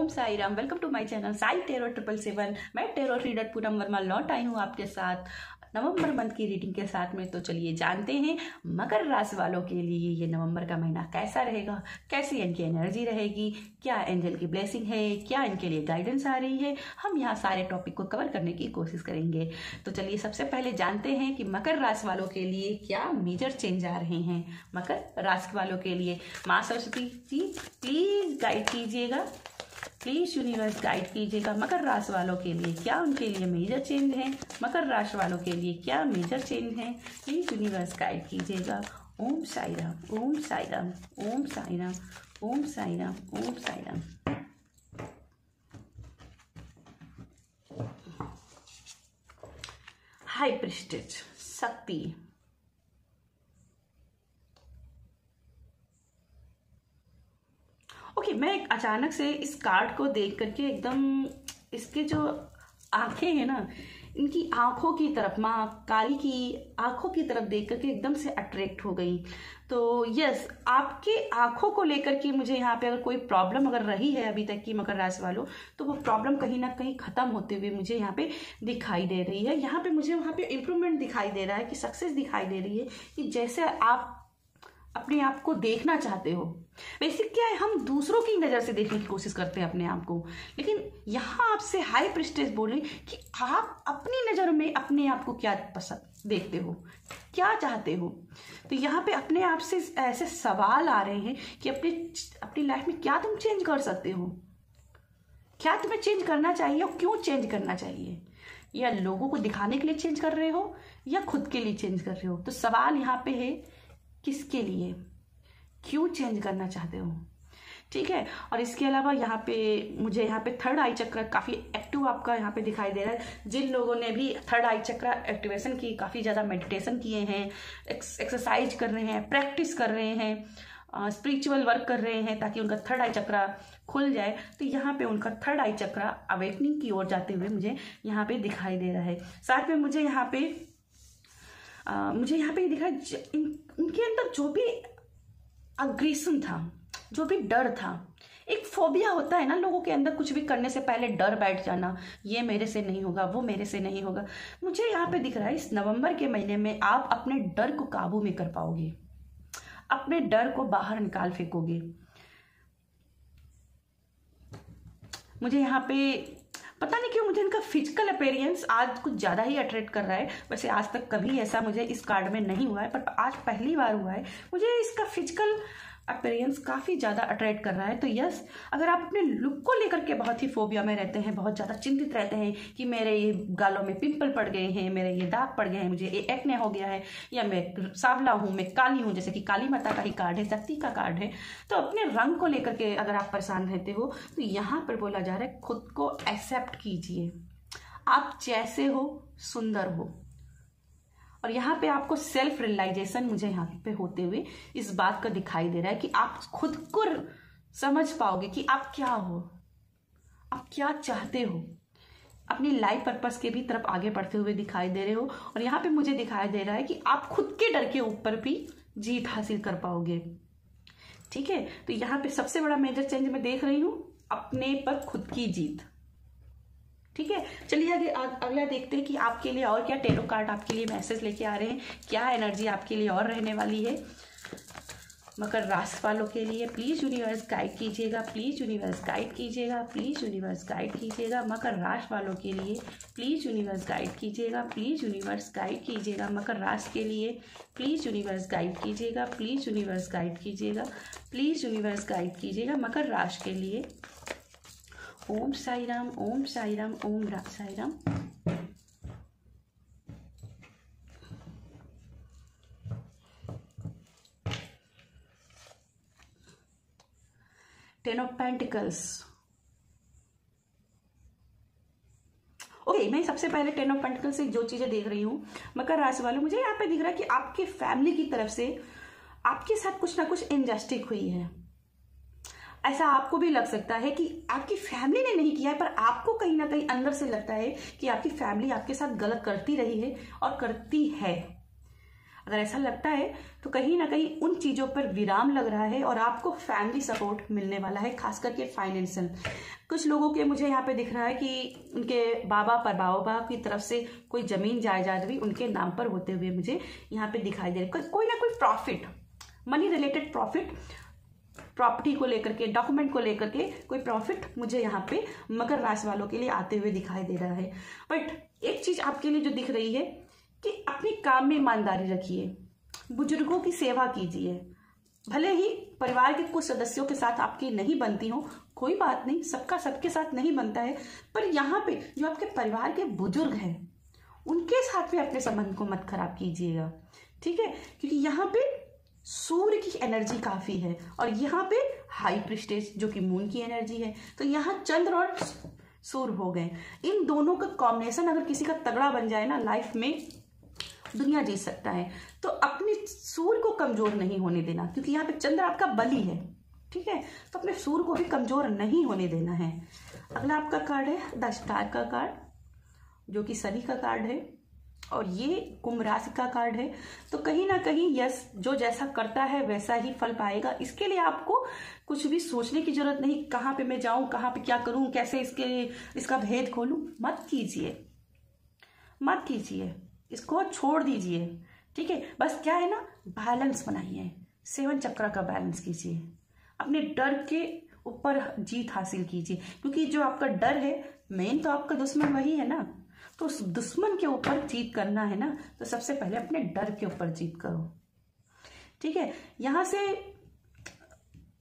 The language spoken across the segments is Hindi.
Ram welcome to my channel Sai tarot triple seven मैं टेरो रीडर पूनम वर्मा लौट आई हूँ आपके साथ नवंबर मंथ की रीडिंग के साथ में। तो चलिए जानते हैं मकर राशि वालों के लिए ये नवंबर का महीना कैसा रहेगा, कैसी इनकी एनर्जी रहेगी, क्या एंजल की ब्लेसिंग है, क्या इनके लिए गाइडेंस आ रही है, हम यहाँ सारे टॉपिक को कवर करने की कोशिश करेंगे। तो चलिए सबसे पहले जानते हैं कि मकर राशि वालों के लिए क्या मेजर चेंज आ रहे हैं। मकर राशि वालों के लिए माँ सरस्वती जी प्लीज़ गाइड कीजिएगा। प्लीज़ यूनिवर्स गाइड कीजिएगा मकर राशि वालों के लिए क्या उनके लिए मेजर चेंज है? मकर राशि वालों के लिए क्या मेजर चेंज है? प्लीज़ यूनिवर्स गाइड कीजिएगा। Om Sai Ram, Om Sai Ram, Om Sai Ram, Om Sai Ram, Om Sai Ram. High priestess Shakti okay मैं एक अचानक से इस कार्ड को देख करके एकदम इसके जो आँखें हैं ना, इनकी आँखों की तरफ़, माँ, काली की आँखों की तरफ़ देख करके एकदम से अट्रैक्ट हो गई। तो यस आपके आँखों को लेकर के मुझे यहाँ पे अगर कोई प्रॉब्लम अगर रही है अभी तक की मकर राशि वालों तो वो प्रॉब्लम कहीं ना कहीं खत्म होते हुए मुझे यहाँ पे दिखाई दे रही है। यहाँ पे मुझे वहाँ पे इम्प्रूवमेंट दिखाई दे रहा है कि सक्सेस दिखाई दे रही है कि जैसे आप अपने आप को देखना चाहते हो। बेसिक क्या है, हम दूसरों की नज़र से देखने की कोशिश करते हैं अपने आप को। लेकिन यहाँ आपसे हाई प्रिस्टेज बोले कि आप अपनी नज़र में अपने आप को क्या पसंद देखते हो, क्या चाहते हो? तो यहाँ पे अपने आप से ऐसे सवाल आ रहे हैं कि अपने, अपनी लाइफ में क्या तुम चेंज कर सकते हो? क्या तुम्हें चेंज करना चाहिए और क्यों चेंज करना चाहिए? या लोगों को दिखाने के लिए चेंज कर रहे हो या खुद के लिए चेंज कर रहे हो? तो सवाल यहाँ पे है किसके लिए? क्यों चेंज करना चाहते हो? ठीक है, और इसके अलावा यहाँ पे मुझे यहाँ पे थर्ड आई चक्र काफ़ी एक्टिव आपका यहाँ पे दिखाई दे रहा है। जिन लोगों ने भी थर्ड आई चक्र एक्टिवेशन की, काफ़ी ज़्यादा मेडिटेशन किए हैं एक्सरसाइज कर रहे हैं प्रैक्टिस कर रहे हैं स्पिरिचुअल वर्क कर रहे हैं ताकि उनका थर्ड आई चक्र खुल जाए। तो यहाँ पे उनका थर्ड आई चक्र अवेकनिंग की ओर जाते हुए मुझे यहाँ पे दिखाई दे रहा है। साथ में मुझे यहाँ पे आ, मुझे यहाँ पे दिखा उनके अंदर जो भी अग्रेशन था जो भी डर था एक फोबिया होता है ना लोगों के अंदर कुछ भी करने से पहले डर बैठ जाना ये मेरे से नहीं होगा वो मेरे से नहीं होगा। मुझे यहाँ पे दिख रहा है इस नवंबर के महीने में आप अपने डर को काबू में कर पाओगे अपने डर को बाहर निकाल फेंकोगे। मुझे यहाँ पे पता नहीं क्यों मुझे इनका फ़िज़िकल अपेरियंस आज कुछ ज़्यादा ही अट्रैक्ट कर रहा है। वैसे आज तक कभी ऐसा मुझे इस कार्ड में नहीं हुआ है पर आज पहली बार हुआ है। मुझे इसका फ़िज़िकल अपेरियंस काफ़ी ज़्यादा अट्रैक्ट कर रहा है। तो यस अगर आप अपने लुक को लेकर के बहुत ही फोबिया में रहते हैं, बहुत ज़्यादा चिंतित रहते हैं कि मेरे ये गालों में पिंपल पड़ गए हैं, मेरे ये दाग पड़ गए हैं, मुझे ये एक्ने हो गया है, या मैं सांवला हूँ, मैं काली हूँ, जैसे कि काली माता का ही कार्ड है, शक्ति का कार्ड है तो अपने रंग को लेकर के अगर आप परेशान रहते हो तो यहाँ पर बोला जा रहा है, खुद को एक्सेप्ट कीजिए। आप जैसे हो, सुंदर हो। और यहाँ पे आपको सेल्फ रियलाइजेशन मुझे यहाँ पे होते हुए इस बात का दिखाई दे रहा है कि आप खुद को समझ पाओगे कि आप क्या हो। आप क्या चाहते हो। अपनी लाइफ पर्पस के भी तरफ़ आगे बढ़ते हुए दिखाई दे रहे हो और यहाँ पे मुझे दिखाई दे रहा है कि आप खुद के डर के ऊपर भी जीत हासिल कर पाओगे। ठीक है? तो यहाँ पे सबसे बड़ा मेजर चेंज मैं देख रही हूँ, अपने पर खुद की जीत। ठीक है? चलिए आगे अगला देखते हैं कि आपके लिए और क्या टेरो कार्ड आपके लिए मैसेज लेके आ रहे हैं। क्या एनर्जी आपके लिए और रहने वाली है? मकर राशि वालों के लिए प्लीज़ यूनिवर्स गाइड कीजिएगा प्लीज़ यूनिवर्स गाइड कीजिएगा प्लीज़ यूनिवर्स गाइड कीजिएगा। मकर राशि वालों के लिए प्लीज़ यूनिवर्स गाइड कीजिएगा प्लीज़ यूनिवर्स गाइड कीजिएगा। मकर राशि के लिए प्लीज़ यूनिवर्स गाइड कीजिएगा प्लीज़ यूनिवर्स गाइड कीजिएगा प्लीज़ यूनिवर्स गाइड कीजिएगा। मकर राशि के लिए ओम साई राम, ओम साई राम, ओम रा Sai Ram. Ten of pentacles okay मैं सबसे पहले टेन ऑफ़ पेंटिकल से जो चीज़ें देख रही हूँ, मकर राशि वालों, मुझे यहाँ पे दिख रहा है कि आपके फैमिली की तरफ़ से आपके साथ कुछ ना कुछ इनजस्टिक हुई है। ऐसा आपको भी लग सकता है कि आपकी फैमिली ने नहीं किया है, पर आपको कहीं ना कहीं अंदर से लगता है कि आपकी फैमिली आपके साथ गलत करती रही है और करती है। अगर ऐसा लगता है तो कहीं ना कहीं उन चीज़ों पर विराम लग रहा है और आपको फैमिली सपोर्ट मिलने वाला है खास करके फाइनेंशियल। कुछ लोगों के मुझे यहाँ पे दिख रहा है कि उनके बाबा पर बाबा की तरफ़ से कोई ज़मीन जायदाद भी उनके नाम पर होते हुए मुझे यहाँ पे दिखाई दे रहा है। कोई ना कोई profit money related profit property को लेकर के डॉक्यूमेंट को लेकर के कोई प्रॉफिट मुझे यहाँ पे मकर राशि वालों के लिए आते हुए दिखाई दे रहा है। बट एक चीज़ आपके लिए जो दिख रही है कि अपने काम में ईमानदारी रखिए, बुज़ुर्गों की सेवा कीजिए। भले ही परिवार के कुछ सदस्यों के साथ आपकी नहीं बनती हो, कोई बात नहीं, सबका सबके साथ नहीं बनता है, पर यहाँ पे जो आपके परिवार के बुज़ुर्ग हैं, उनके साथ भी अपने संबंध को मत खराब कीजिएगा। ठीक है? क्योंकि यहाँ पे सूर्य की एनर्जी काफ़ी है और यहाँ पे हाई प्रिस्टेज जो कि मून की एनर्जी है तो यहाँ चंद्र और सूर्य हो गए। इन दोनों का कॉम्बिनेशन अगर किसी का तगड़ा बन जाए ना लाइफ में दुनिया जीत सकता है। तो अपने सूर्य को कमज़ोर नहीं होने देना, क्योंकि यहाँ पे चंद्र आपका बली है, ठीक है? तो अपने सूर्य को भी कमज़ोर नहीं होने देना है। अगला आपका कार्ड है, द स्टार का कार्ड जो कि शनि का कार्ड है। और ये कुंभ राशि का कार्ड है। तो कहीं ना कहीं यस जो जैसा करता है, वैसा ही फल पाएगा। इसके लिए आपको कुछ भी सोचने की ज़रूरत नहीं, कहाँ पे मैं जाऊँ, कहाँ पे क्या करूँ, कैसे इसके, इसका भेद खोलूं, मत कीजिए। मत कीजिए। इसको छोड़ दीजिए। ठीक है? बस क्या है ना बैलेंस बनाइए। सेवन चक्र का बैलेंस कीजिए। अपने डर के ऊपर जीत हासिल कीजिए। क्योंकि जो आपका डर है मेन तो आपका दुश्मन वही है ना। तो उस दुश्मन के ऊपर जीत करना है ना तो सबसे पहले अपने डर के ऊपर जीत करो। ठीक है? यहाँ से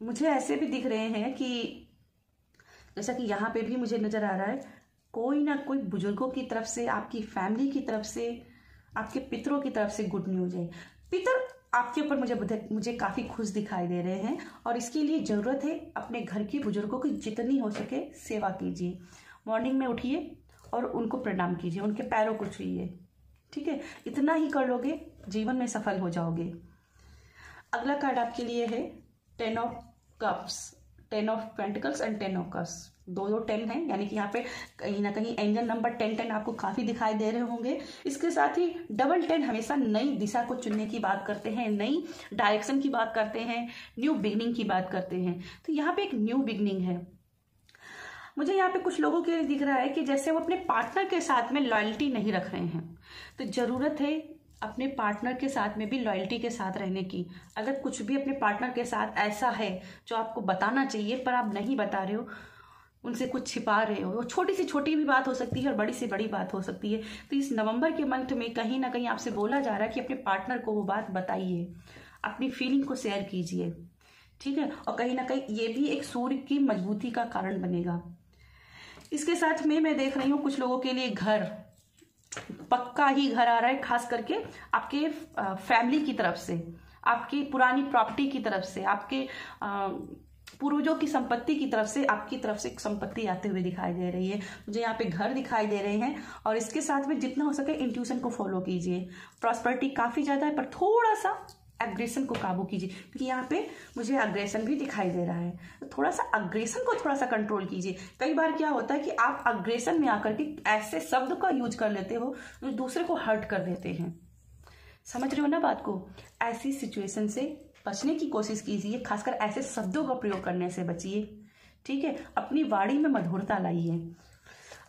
मुझे ऐसे भी दिख रहे हैं कि जैसा कि यहाँ पे भी मुझे नज़र आ रहा है, कोई ना कोई बुज़ुर्गों की तरफ़ से, आपकी फैमिली की तरफ़ से, आपके पितरों की तरफ़ से गुड न्यूज़ है। पितर आपके ऊपर मुझे मुझे काफ़ी खुश दिखाई दे रहे हैं और इसके लिए ज़रूरत है अपने घर के बुज़ुर्गों की जितनी हो सके सेवा कीजिए। मॉर्निंग में उठिए और उनको प्रणाम कीजिए, उनके पैरों को छुइए। ठीक है? इतना ही कर लोगे, जीवन में सफल हो जाओगे। अगला कार्ड आपके लिए है ten of cups ten of pentacles and ten of cups दो दो टेन है, यानी कि यहाँ पे कहीं ना कहीं एंजल नंबर टेन टेन आपको काफ़ी दिखाई दे रहे होंगे। इसके साथ ही डबल टेन हमेशा नई दिशा को चुनने की बात करते हैं, नई डायरेक्शन की बात करते हैं न्यू बिगनिंग की बात करते हैं। तो यहाँ पे एक न्यू बिगनिंग है। मुझे यहाँ पे कुछ लोगों के लिए दिख रहा है कि जैसे वो अपने पार्टनर के साथ में लॉयल्टी नहीं रख रहे हैं। तो ज़रूरत है अपने पार्टनर के साथ में भी लॉयल्टी के साथ रहने की। अगर कुछ भी अपने पार्टनर के साथ ऐसा है जो आपको बताना चाहिए पर आप नहीं बता रहे हो, उनसे कुछ छिपा रहे हो छोटी सी छोटी भी बात हो सकती है और बड़ी से बड़ी बात हो सकती है। तो इस नवंबर के मंथ में कहीं ना कहीं आपसे बोला जा रहा है कि अपने पार्टनर को वो बात बताइए। अपनी फीलिंग को शेयर कीजिए। ठीक है? और कहीं ना कहीं ये भी एक सूर्य की मजबूती का कारण बनेगा। इसके साथ में मैं देख रही हूँ कुछ लोगों के लिए घर। पक्का ही घर आ रहा है, खास करके आपके फैमिली की तरफ़ से, आपकी पुरानी प्रॉपर्टी की तरफ़ से, आपके पूर्वजों की संपत्ति की तरफ़ से, आपकी तरफ़ से संपत्ति आते हुए दिखाई दे रही है। मुझे यहाँ पे घर दिखाई दे रहे हैं और इसके साथ में जितना हो सके इंट्यूशन को फॉलो कीजिए। प्रॉस्पर्टी काफ़ी ज़्यादा है, पर थोड़ा सा एग्रेशन को काबू कीजिए, क्योंकि यहाँ पे मुझे अग्रेशन भी दिखाई दे रहा है। तो थोड़ा सा अग्रेशन को थोड़ा सा कंट्रोल कीजिए। कई बार क्या होता है कि आप अग्रेशन में आकर के ऐसे शब्द का यूज़ कर लेते हो, जो दूसरे को हर्ट कर देते हैं। समझ रहे हो ना बात को? ऐसी सिचुएशन से बचने की कोशिश कीजिए, खासकर ऐसे शब्दों का प्रयोग करने से बचिए। ठीक है? अपनी वाणी में मधुरता लाइए।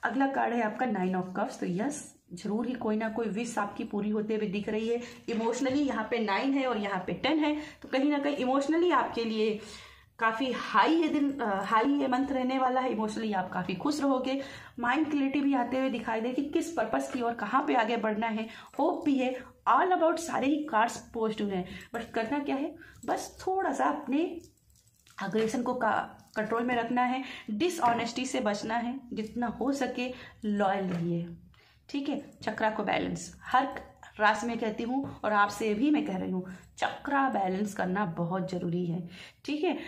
अगला कार्ड है आपका नाइन ऑफ़ कप्स तो यस ज़रूर ही कोई ना कोई विश आपकी पूरी होते हुए दिख रही है। इमोशनली यहाँ पे नाइन है और यहाँ पे टेन है। तो कहीं ना कहीं इमोशनली आपके लिए काफ़ी हाई ये दिन हाई ये मंथ रहने वाला है। इमोशनली आप काफ़ी खुश रहोगे। माइंड क्लियरिटी भी आते हुए दिखाई दे कि किस पर्पस की और कहाँ पे आगे बढ़ना है। होप भी है। ऑल अबाउट सारे ही कार्ड्स हुए हैं। बट करना क्या है? बस थोड़ा सा अपने अग्रेशन को का कंट्रोल में रखना है। डिसऑनेस्टी से बचना है। जितना हो सके लॉयल रहिए। ठीक है? चक्रा को बैलेंस हर राशि में कहती हूँ और आपसे भी मैं कह रही हूँ, चक्रा बैलेंस करना बहुत ज़रूरी है। ठीक है?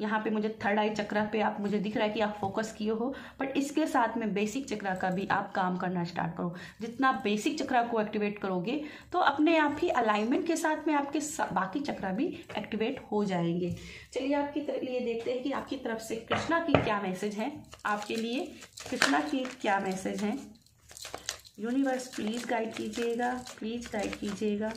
यहाँ पे मुझे थर्ड आई चक्रा पे आप, मुझे दिख रहा है कि आप फोकस किए हो बट इसके साथ में बेसिक चक्रा का भी आप काम करना स्टार्ट करो। जितना बेसिक चक्रा को एक्टिवेट करोगे तो अपने आप ही अलाइनमेंट के साथ में आपके बाकी चक्रा भी एक्टिवेट हो जाएँगे। चलिए आपकी लिए देखते हैं कि आपकी तरफ़ से कृष्णा की क्या मैसेज है। आपके लिए कृष्णा की क्या मैसेज है? यूनिवर्स प्लीज़ गाइड कीजिएगा प्लीज़ गाइड कीजिएगा।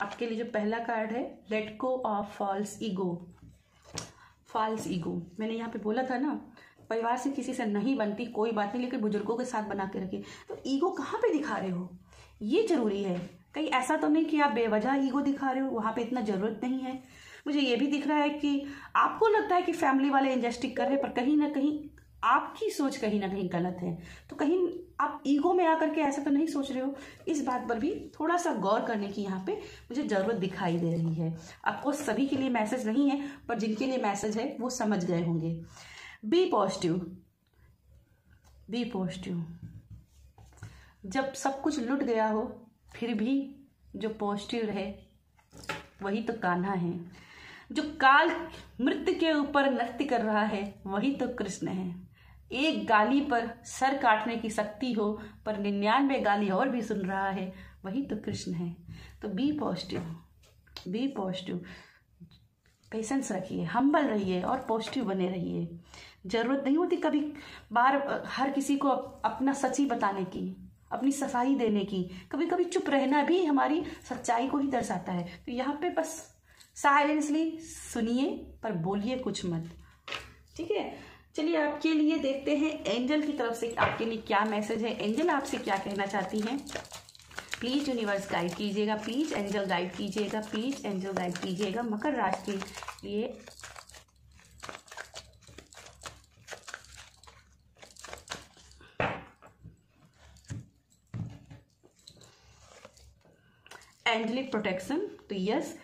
आपके लिए जो पहला कार्ड है let go of false ego false ego मैंने यहाँ पे बोला था ना परिवार से किसी से नहीं बनती, कोई बात नहीं, लेकिन बुज़ुर्गों के साथ बना के रखिए। तो ईगो कहाँ पे दिखा रहे हो? ये ज़रूरी है। कहीं ऐसा तो नहीं कि आप बेवजह ईगो दिखा रहे हो, वहाँ पे इतना ज़रूरत नहीं है। मुझे ये भी दिख रहा है कि आपको लगता है कि फैमिली वाले इंजस्टिक कर रहे हैं, पर कहीं ना कहीं आपकी सोच कहीं ना कहीं गलत है। तो कहीं आप ईगो में आकर के ऐसा तो नहीं सोच रहे हो? इस बात पर भी थोड़ा सा गौर करने की यहाँ पे मुझे ज़रूरत दिखाई दे रही है। आपको सभी के लिए मैसेज नहीं है, पर जिनके लिए मैसेज है, वो समझ गए होंगे। बी पॉजिटिव बी पॉजिटिव जब सब कुछ लुट गया हो, फिर भी जो पॉजिटिव रहे, वही तो कान्हा है। जो काल मृत्यु के ऊपर नृत्य कर रहा है, वही तो कृष्ण है। एक गाली पर सर काटने की शक्ति हो, पर निन्यानवे गाली और भी सुन रहा है, वही तो कृष्ण है। तो be positive be positive patience रखिए हम्बल रहिए और पॉजिटिव बने रहिए। ज़रूरत नहीं होती कभी बार हर किसी को अपना सच्ची बताने की, अपनी सफ़ाई देने की। कभी कभी चुप रहना भी हमारी सच्चाई को ही दर्शाता है। तो यहाँ पे बस साइलेंसली सुनिए, पर बोलिए कुछ मत। ठीक है? चलिए, आपके लिए देखते हैं एंजल की तरफ़ से आपके लिए क्या मैसेज है। एंजल, आपसे क्या कहना चाहती हैं? प्लीज़ यूनिवर्स गाइड कीजिएगा, प्लीज़ एंजल गाइड कीजिएगा, प्लीज़ एंजल गाइड कीजिएगा मकर राशि के लिए एंजलिक प्रोटेक्शन तो यस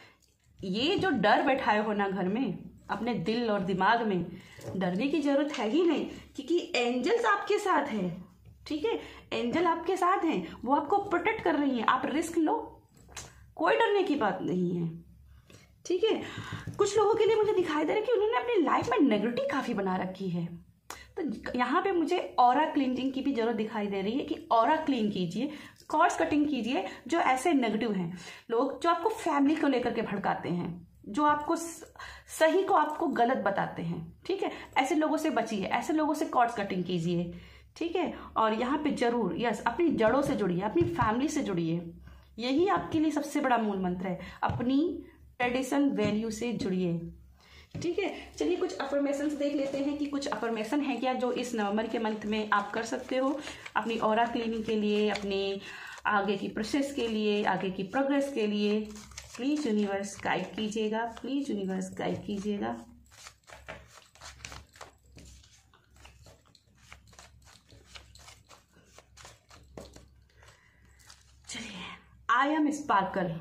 ये जो डर बैठाए हो ना घर में, अपने दिल और दिमाग में, डरने की ज़रूरत है ही नहीं, क्योंकि एंजल्स आपके साथ हैं, ठीक है? एंजल आपके साथ हैं, वो आपको प्रोटेक्ट कर रही हैं, आप रिस्क लो। कोई डरने की बात नहीं है, ठीक है? कुछ लोगों के लिए मुझे दिखाई दे रहा है कि उन्होंने अपनी लाइफ में नेगेटिव काफ़ी बना रखी है। तो यहाँ पे मुझे और क्लीनिंग की भी ज़रूरत दिखाई दे रही है कि और क्लीन कीजिए कॉर्ड्स कटिंग कीजिए जो ऐसे नेगेटिव हैं। लोग जो आपको फैमिली को लेकर के भड़काते हैं, जो आपको सही को आपको गलत बताते हैं, ठीक है? ऐसे लोगों से बचिए, ऐसे लोगों से कॉर्ड्स कटिंग कीजिए, ठीक है? और यहाँ पे ज़रूर यस अपनी जड़ों से जुड़िए, अपनी फैमिली से जुड़िए। यही आपके लिए सबसे बड़ा मूल मंत्र है। अपनी ट्रेडिशन वैल्यू से जुड़िए। ठीक है? चलिए कुछ अफर्मेशन देख लेते हैं कि कुछ अफर्मेशन है क्या जो इस नवंबर के मंथ में आप कर सकते हो अपनी और क्लीनिंग के लिए, अपने आगे की प्रोसेस के लिए, आगे की प्रोग्रेस के लिए। प्लीज़ यूनिवर्स गाइड कीजिएगा प्लीज़ यूनिवर्स गाइड कीजिएगा। चलिए आई एम स्पार्कल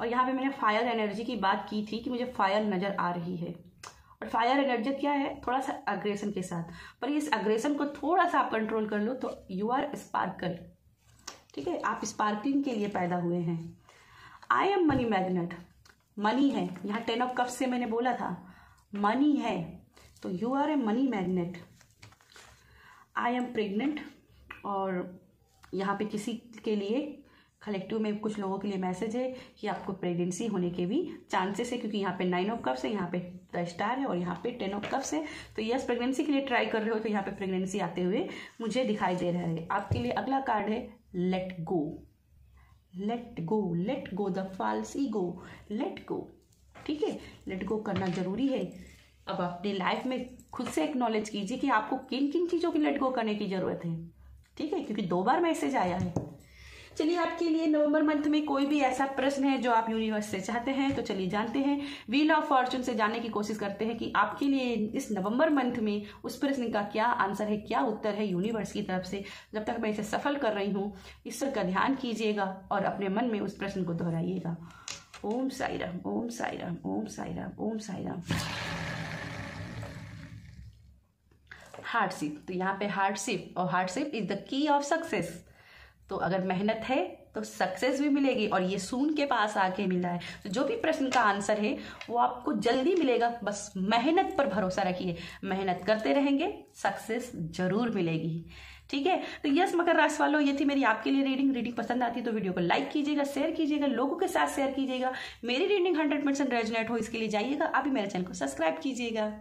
और यहाँ पे मैंने फायर एनर्जी की बात की थी कि मुझे फायर नज़र आ रही है। और फायर एनर्जी क्या है? थोड़ा सा अग्रेशन के साथ। पर इस अग्रेशन को थोड़ा सा आप कंट्रोल कर लो तो यू आर स्पार्कल ठीक है? आप स्पार्कलिंग के लिए पैदा हुए हैं। I am money magnet money है। यहाँ टेन ऑफ़ कप से मैंने बोला था। मनी है। तो you are a money magnet I am pregnant और यहाँ पे किसी के लिए कलेक्टिव में कुछ लोगों के लिए मैसेज है कि आपको प्रेगनेंसी होने के भी चांसेस है, क्योंकि यहाँ पे नाइन ऑफ़ कप्स है, यहाँ पे द स्टार है और यहाँ पे टेन ऑफ़ कप्स है। तो यस प्रेगनेंसी के लिए ट्राई कर रहे हो तो यहाँ पे प्रेगनेंसी आते हुए मुझे दिखाई दे रहा है। आपके लिए अगला कार्ड है let go let go let go the false go let go ठीक है? लेट गो करना ज़रूरी है। अब अपनी लाइफ में खुद से एक्नॉलेज कीजिए कि आपको किन किन चीज़ों की लेट गो करने की ज़रूरत है। ठीक है? क्योंकि दो बार मैसेज आया है। चलिए आपके लिए नवंबर मंथ में कोई भी ऐसा प्रश्न है जो आप यूनिवर्स से चाहते हैं तो चलिए जानते हैं। व्हील ऑफ़ फॉर्चून से जानने की कोशिश करते हैं कि आपके लिए इस नवंबर मंथ में उस प्रश्न का क्या आंसर है, क्या उत्तर है यूनिवर्स की तरफ़ से। जब तक मैं इसे सफल कर रही हूँ, ईश्वर का ध्यान कीजिएगा और अपने मन में उस प्रश्न को दोहराइएगा। ओम साई राम ओम साई राम ओम साई राम ओम साईराम। हार्डशिप तो यहाँ पे हार्डशिप और hardship is the key of success तो अगर मेहनत है तो सक्सेस भी मिलेगी और ये सून के पास आके मिला है। तो जो भी प्रश्न का आंसर है, वो आपको जल्दी मिलेगा। बस मेहनत पर भरोसा रखिए। मेहनत करते रहेंगे सक्सेस ज़रूर मिलेगी। ठीक है? तो यस, मकर राशि वालों, ये थी मेरी आपके लिए रीडिंग रीडिंग पसंद आती है तो वीडियो को लाइक कीजिएगा शेयर कीजिएगा, लोगों के साथ शेयर कीजिएगा। मेरी रीडिंग हंड्रेड परसेंट रेजनेट हो, इसके लिए जाइएगा। अभी मेरे चैनल को सब्सक्राइब कीजिएगा।